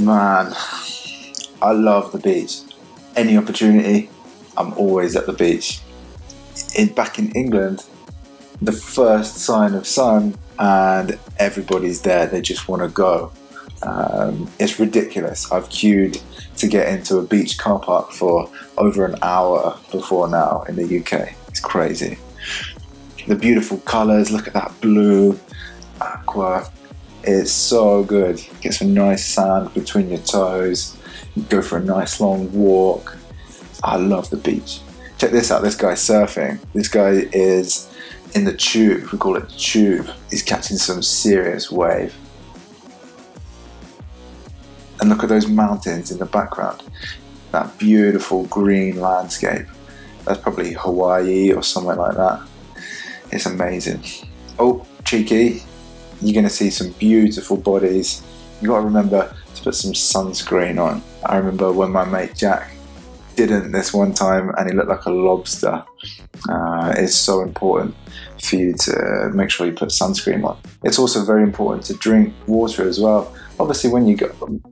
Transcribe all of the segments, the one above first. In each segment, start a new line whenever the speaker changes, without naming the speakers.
Man, I love the beach. Any opportunity, I'm always at the beach. In, back in England, the first sign of sun and everybody's there. They just want to go. Um, it's ridiculous. I've queued to get into a beach car park for over an hour before now in the UK. It's crazy. The beautiful colours, look at that blue, aqua. It's so good. Get some nice sand between your toes. You go for a nice long walk. I love the beach. Check this out. This guy's surfing. This guy is in the tube. We call it the tube. He's catching some serious wave. And look at those mountains in the background. That beautiful green landscape. That's probably Hawaii or somewhere like that. It's amazing. Oh, cheeky. You're going to see some beautiful bodies. You've got to remember to put some sunscreen on. I remember when my mate Jack didn't this one time and he looked like a lobster. Uh, it's so important for you to make sure you put sunscreen on. It's also very important to drink water as well. Obviously, when you go,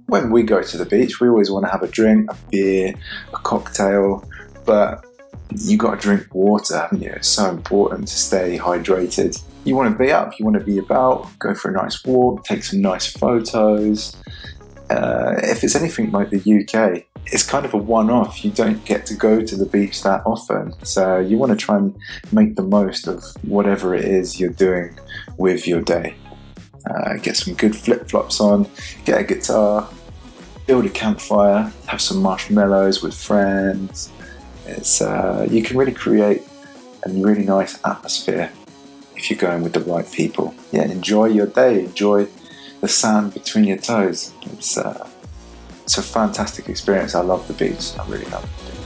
when we go to the beach, we always want to have a drink, a beer, a cocktail, but you got to drink water. Haven't you? It's so important to stay hydrated. You want to be up, you want to be about, go for a nice walk, take some nice photos. Uh, if it's anything like the UK, it's kind of a one-off. You don't get to go to the beach that often, so you want to try and make the most of whatever it is you're doing with your day. Uh, get some good flip-flops on, get a guitar, build a campfire, have some marshmallows with friends. It's uh, you can really create a really nice atmosphere if you're going with the right people. Yeah, enjoy your day. Enjoy the sand between your toes. It's uh, it's a fantastic experience. I love the beach. I really love it.